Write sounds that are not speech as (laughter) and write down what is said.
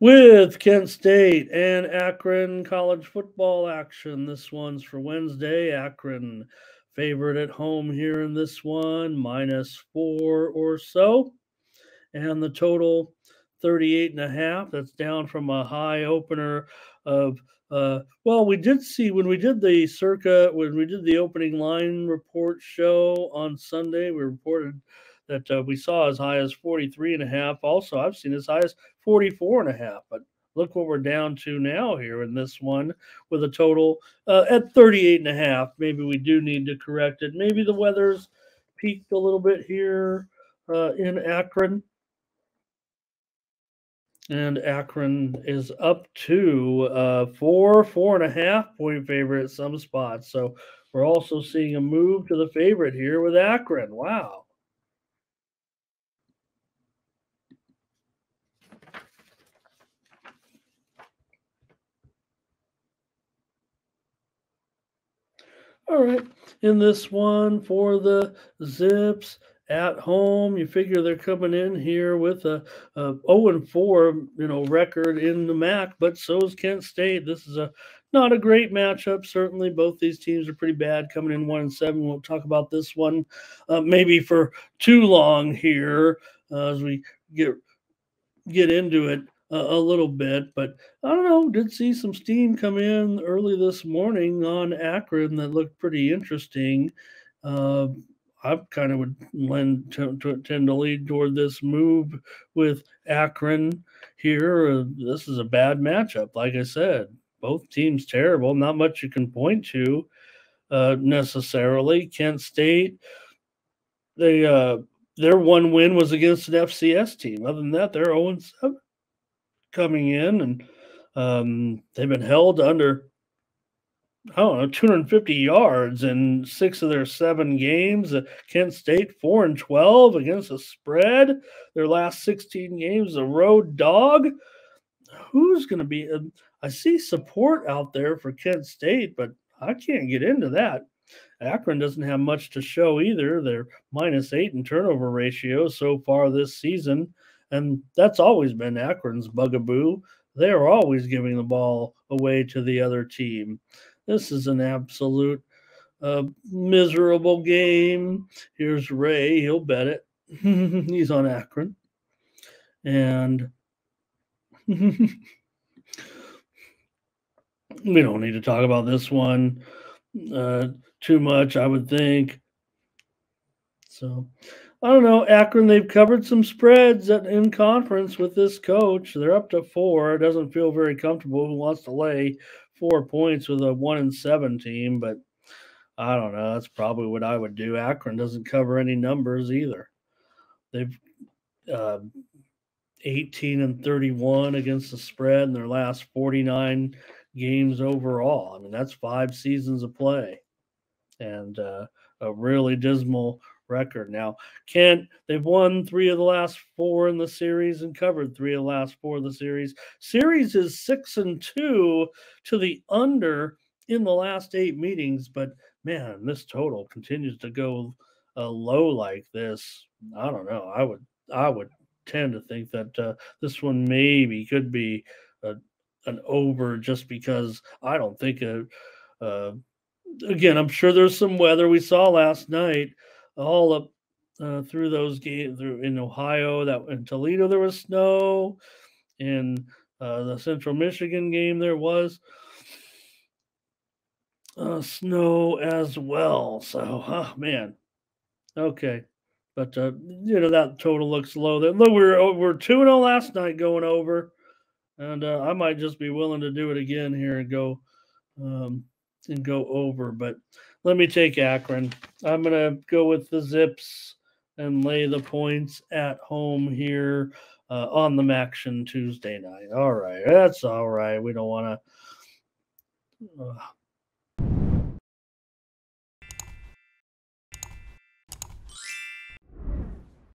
with Kent State and Akron college football action. This one's for Wednesday. Akron favorite at home here in this one, minus four or so. And the total 38 and a half. That's down from a high opener of uh, well, we did see when we did the circa when we did the opening line report show on Sunday, we reported that uh, we saw as high as 43 and a half. Also, I've seen as high as 44 and a half, but look what we're down to now here in this one with a total uh, at 38 and a half. Maybe we do need to correct it. Maybe the weather's peaked a little bit here uh, in Akron and Akron is up to uh, four, four and a half point favorite at some spots. So we're also seeing a move to the favorite here with Akron. Wow. All right, in this one for the Zips, at home. You figure they're coming in here with a, a 0 and 4, you know, record in the MAC, but so is Kent State. This is a not a great matchup. Certainly, both these teams are pretty bad, coming in one and seven. We'll talk about this one uh, maybe for too long here uh, as we get get into it a, a little bit. But I don't know. Did see some steam come in early this morning on Akron that looked pretty interesting. Uh, I kind of would lend to, to, tend to lead toward this move with Akron here. Uh, this is a bad matchup, like I said. Both teams terrible. Not much you can point to uh, necessarily. Kent State, they uh, their one win was against an FCS team. Other than that, they're 0 7 coming in, and um, they've been held under I don't know, 250 yards in six of their seven games. Uh, Kent State, 4 and 12 against the spread. Their last 16 games, a road dog. Who's going to be? Uh, I see support out there for Kent State, but I can't get into that. Akron doesn't have much to show either. They're minus eight in turnover ratio so far this season. And that's always been Akron's bugaboo. They are always giving the ball away to the other team. This is an absolute uh, miserable game. Here's Ray. He'll bet it. (laughs) He's on Akron. And (laughs) we don't need to talk about this one uh, too much, I would think. So, I don't know. Akron, they've covered some spreads at, in conference with this coach. They're up to four. It doesn't feel very comfortable. Who wants to lay four points with a one and seven team, but I don't know. That's probably what I would do. Akron doesn't cover any numbers either. They've uh, 18 and 31 against the spread in their last 49 games overall. I mean, that's five seasons of play and uh, a really dismal record. Now, Kent, they've won three of the last four in the series and covered three of the last four of the series. Series is six and two to the under in the last eight meetings, but man, this total continues to go uh, low like this. I don't know. I would I would tend to think that uh, this one maybe could be a, an over just because I don't think a, uh, again, I'm sure there's some weather we saw last night all up uh, through those games through in Ohio. That in Toledo there was snow. In uh, the Central Michigan game there was uh, snow as well. So, oh man, okay. But uh, you know that total looks low. That look, we are we are two zero oh last night going over, and uh, I might just be willing to do it again here and go um, and go over. But let me take Akron. I'm going to go with the Zips and lay the points at home here uh, on the Maction Tuesday night. All right. That's all right. We don't want to. Uh,